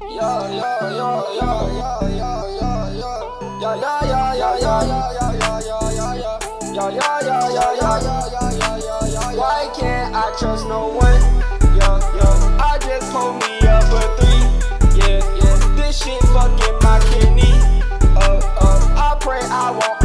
Why can't I trust no one? Yeah, yeah. I just pulled me up a three. Yeah, yeah. This shit fucking my kidney. Uh, uh. I pray I won't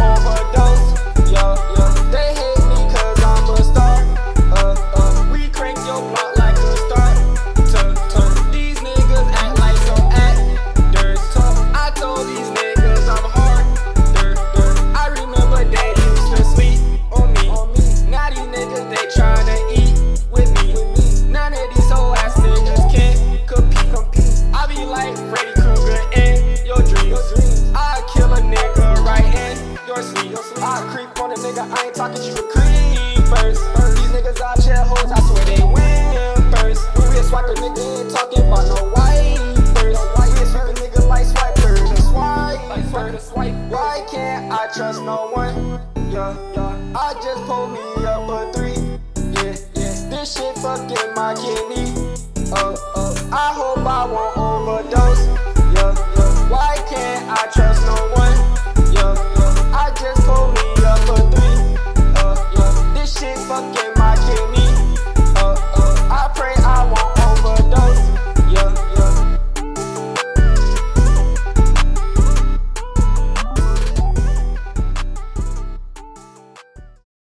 a nigga, I ain't talking you a creepers. These niggas out here hoes, I swear they win first. We a swiper nigga, ain't talking about no wipers. We a nigga like swiper, the swiper. Why can't I trust no one? Yeah, yeah. I just pulled me up a three. Yeah, yeah. This shit fucking my kidney. Uh, uh. I hope.